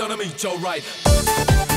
gonna meteorite.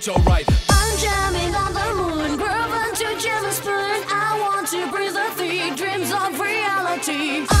it's alright. I'm jamming on the moon, grooving to jam spoon. I want to breathe the three dreams of reality.